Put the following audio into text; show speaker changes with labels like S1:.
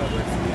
S1: Starbucks.